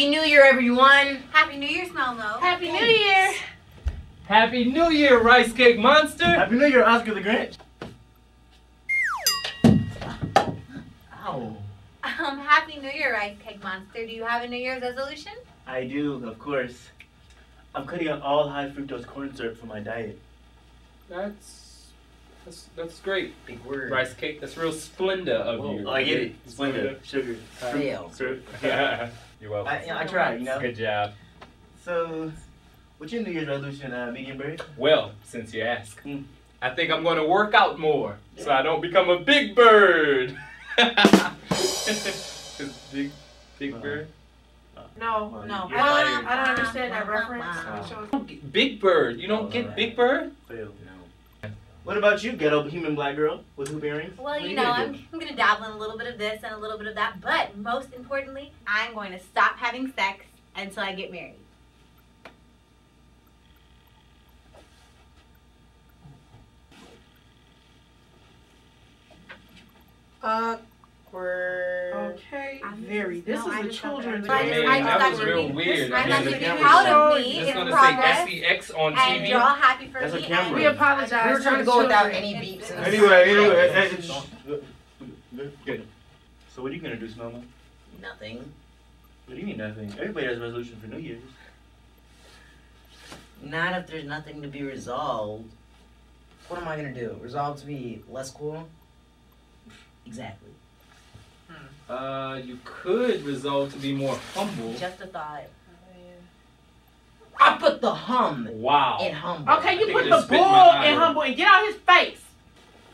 Happy New Year, everyone. Happy New Year, Smell Mo. Happy New Year. Happy New Year, Rice Cake Monster! Happy New Year, Oscar the Grinch. Ow. Um, Happy New Year, Rice Cake Monster. Do you have a New Year's resolution? I do, of course. I'm cutting out all high fructose corn syrup from my diet. That's that's that's great. Big word. Rice Cake, that's real splendor of Whoa, you. I get it. Splendid. Sugar. Fail. Syrup. You're welcome. I, I try, you know. Good job. So, what's your New Year's resolution, uh, medium bird? Well, since you ask, Hmm. I think I'm going to work out more so I don't become a big bird. 'Cause big, big Uh-huh. bird. No, Well, no. I don't, I don't understand that reference. Wow. Show- You don't get Big bird. You don't get big bird. Fail. What about you, ghetto human black girl with hoop earrings? Well, What you are know, gonna I'm. I'm going to dabble in a little bit of this and a little bit of that. But most importantly, I'm going to stop having sex until I get married. Awkward. Okay. I'm Very. just- This no, I is a just got children's. that. I I just- mean, I just that got was to real be- weird. I'm I not mean, to be the proud camera- of me Just in gonna progress. say SEX on And you're TV. all happy for That's a me. camera. We apologize. We were trying to go without any beeps. and Anyway, anyway, eh, eh. Good, good, good. So what are you gonna do, Snowman? Nothing. What do you mean nothing? Everybody has a resolution for New Year's. Not if there's nothing to be resolved. What am I gonna do? Resolve to be less cool? Exactly. Uh, you could resolve to be more humble. Just a thought. I put the hum Wow. in humble. Okay, you put the just spit bull in humble and get out his face.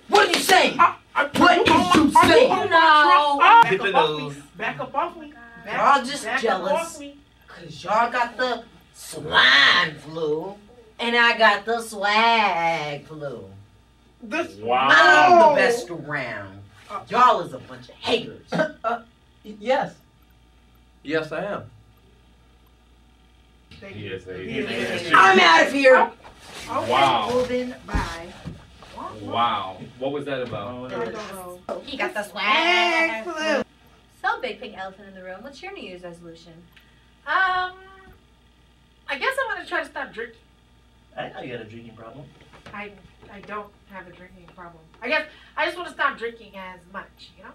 What are you saying? I, I, What did you say? Oh, ah, No. Back up off me. nose. Back up off me. Back, Y'all just back jealous. Up off. Cause y'all got the swine flu, and I got the swag flu. This, Wow. I'm the best around. Uh, y'all is a bunch of haters. Uh, uh, yes. Yes, I am. Thank He you. is a- He he is is a- a- I'm out of here. Okay, Wow. moving by. Wow. What was that about? Oh, I. He got the Swag swag. So, big pink elephant in the room. What's your New Year's resolution? Um, I guess I'm gonna try to stop drinking. I know you got a drinking problem. I I don't have a drinking problem. I guess I just want to stop drinking as much. You know.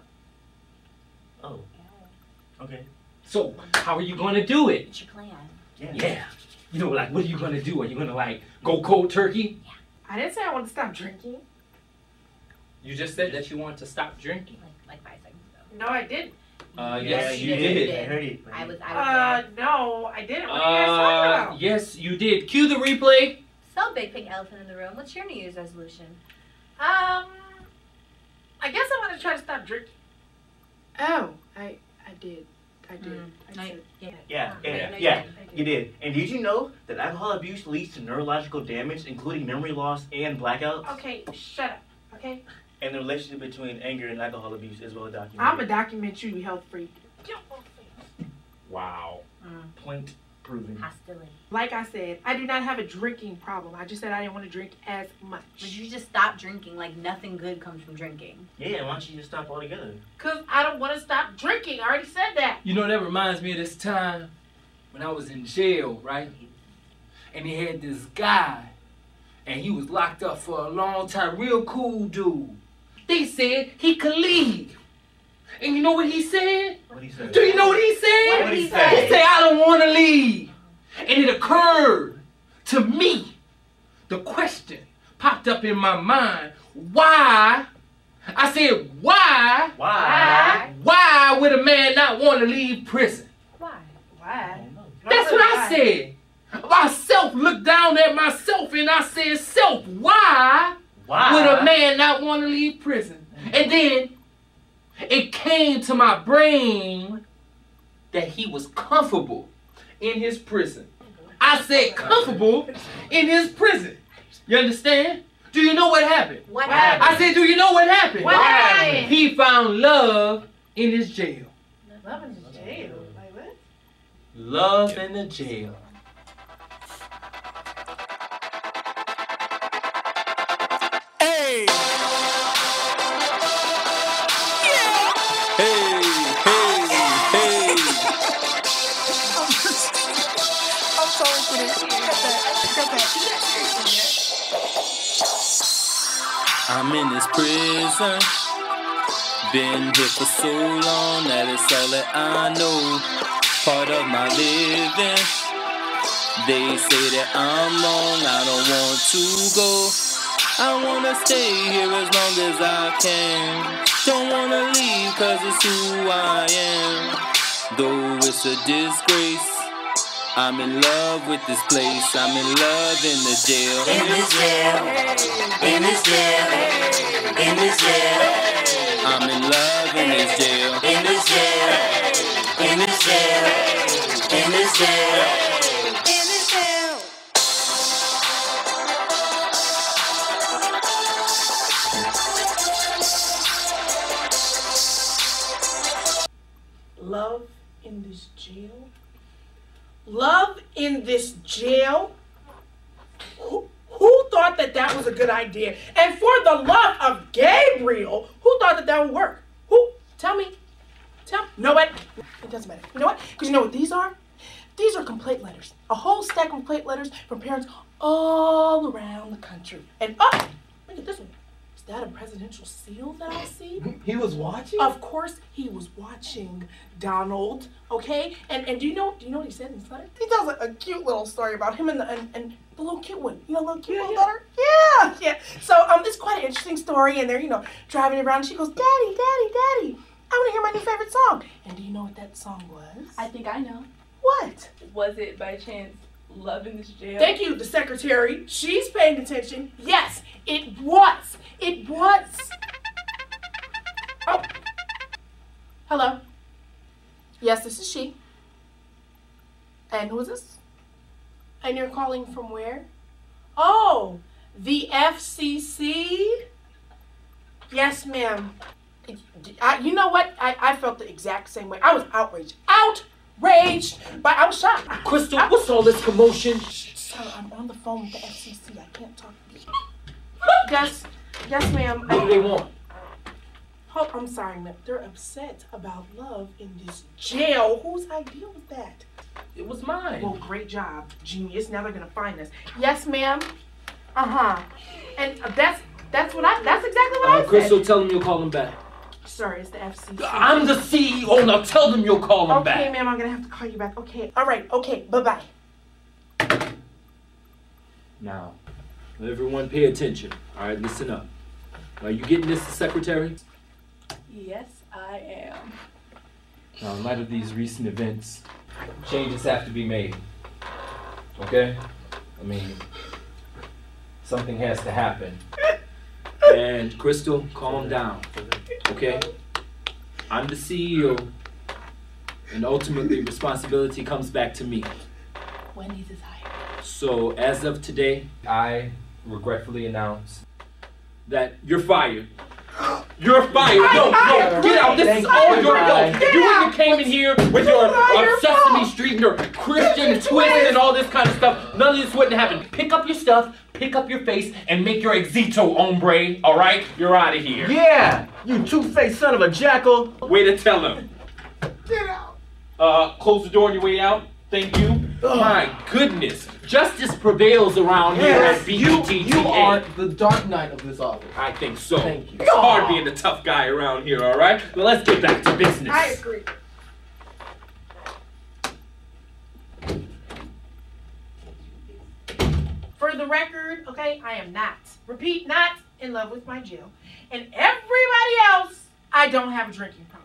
Oh. Okay. So, how are you going to do it? What's your plan? Yeah. Yeah. You know, like, what are you going to do? Are you going to, like, go cold turkey? Yeah. I didn't say I want to stop drinking. You just said that you want to stop drinking. Like, like five seconds ago. No, I didn't. Uh, Yeah, yes, you you did. did. I heard it. I was, I Uh, was no, I didn't. What are you guys talking Uh, about? yes, you did. Cue the replay. So, big pink elephant in the room. What's your New Year's resolution? Um, I guess I'm gonna try to stop drinking. Oh, I I did. I did. Mm, I no, said- yeah. Yeah, Yeah, yeah, no, yeah. you didn't. You did. And did you know that alcohol abuse leads to neurological damage, including memory loss and blackouts? Okay, shut up. Okay, And the relationship between anger and alcohol abuse is well documented. I'm a document you health freak. Wow. point proven. Hostility. Like I said, I do not have a drinking problem. I just said I didn't want to drink as much. But you just stop drinking. Like, nothing good comes from drinking. Yeah, why don't you just stop altogether? Cause I don't want to stop drinking. I already said that. You know, that reminds me of this time when I was in jail, right? And they had this guy, and he was locked up for a long time. Real cool dude. They said he could leave. And you know what he said? What do you say? Do you know what he said? What did he He said, I don't want to leave. And it occurred to me. The question popped up in my mind. Why? I said, why? Why? Why would a man not want to leave prison? Why? Why? That's what I said. Myself looked down at myself and I said, Self, why Why? would a man not want to leave prison? And then it came to my brain that he was comfortable in his prison. I said comfortable in his prison. You understand? Do you know what happened? What What happened? I said, do you know what happened? What happened? He found love in his jail. Love in the jail. Like what? Love in the jail. I'm in this prison. Been here for so long that it's all that I know. Part of my living. They say that I'm wrong, I don't want to go. I wanna stay here as long as I can. Don't wanna leave cause it's who I am. Though it's a disgrace. I'm in love with this place. I'm in love in the jail. In this jail, in this jail, in this jail, I'm in love in this jail. in this jail, in this jail, in this jail, in this jail. Love in this jail? Love in this jail? Who, who thought that that was a good idea? And for the love of Gabriel, who thought that that would work? Who? Tell me. Tell me. Know what? It doesn't matter. You know what? Because you know what these are? These are complaint letters. A whole stack of complaint letters from parents all around the country. And oh, look at this one. Is that a presidential seal that I see? He was watching? Of course, he was watching Donald. Okay, and and do you know do you know what he said in his letter? He tells a, a cute little story about him and the and, and the little cute one. You know, the little cute little daughter. Yeah, yeah. So um, it's quite an interesting story, and they're you know driving around. And she goes, "Daddy, Daddy, Daddy, I want to hear my new favorite song." And do you know what that song was? I think I know. what? Was it by chance Love in this jail? Thank you, the secretary. She's paying attention. Yes, it was. It was. Oh. Hello. Yes, this is she. And who is this? And you're calling from where? Oh, the FCC? Yes, ma'am. You know what? I, I felt the exact same way. I was outraged. Outraged! But I was shocked. Crystal, what's all this commotion? Sir, I'm on the phone with the FCC. I can't talk. Yes, yes, ma'am. What do they want? Oh, I'm sorry, ma'am. They're upset about love in this jail. Whose idea was that? It was mine. Well, great job, genius. Now they're gonna find us. Yes, ma'am. Uh huh. And that's that's what I. That's exactly what Uh, I said. Crystal, tell them you'll call them back. Sir, it's the FCC. I'm the CEO. Now tell them you'll call them Okay, back. Okay, ma'am. I'm gonna have to call you back. Okay. All right. Okay. Bye bye. Now, everyone pay attention. All right, listen up. Are you getting this, secretary? Yes, I am. Now, in light of these recent events, changes have to be made. Okay? I mean, something has to happen. And Crystal, calm down. Okay? I'm the CEO, and ultimately responsibility comes back to me. Wendy's is higher. So, as of today, I regretfully announce that you're fired. You're fired. No, no, get out. This is all your fault. You wouldn't came in here with your uh, Sesame Street and your Christian twist and all this kind of stuff. None of this wouldn't happen. Pick up your stuff, pick up your face, and make your exito, hombre. All right? You're out of here. Yeah, you two-faced son of a jackal. Way to tell him. Get out. Uh, close the door on your way out. Thank you. My goodness. Justice prevails around here at you, BETTA. you are the dark knight of this office. I think so. Thank you. It's hard being the tough guy around here, all right? But let's get back to business. I agree. For the record, okay, I am not, repeat, not in love with my jail. And everybody else, I don't have a drinking problem.